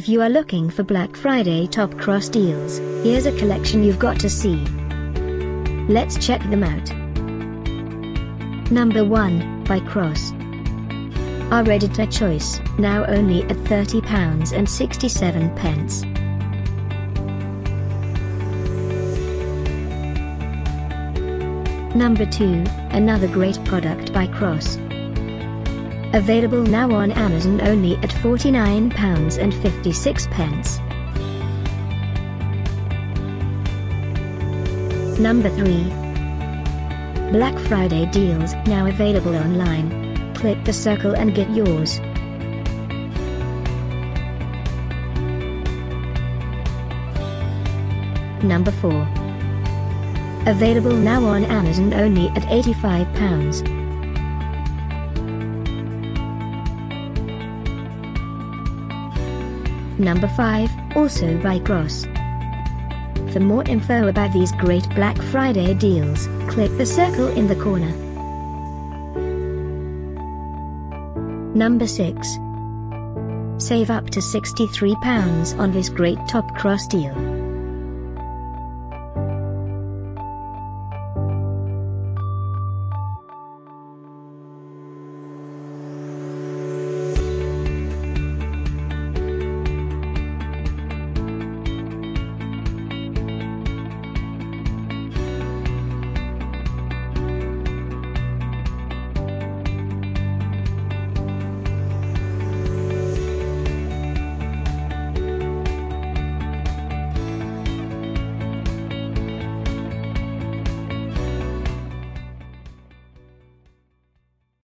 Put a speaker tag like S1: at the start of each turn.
S1: If you are looking for Black Friday top cross deals, here's a collection you've got to see. Let's check them out. Number 1, by Cross. Our editor choice, now only at £30 and 67 pence. Number 2, another great product by Cross. Available now on Amazon only at £49 and 56 pence. Number 3. Black Friday deals now available online. Click the circle and get yours. Number 4. Available now on Amazon only at £85. Number 5, also by Cross. For more info about these great Black Friday deals, click the circle in the corner. Number 6. Save up to £63 on this great top cross deal.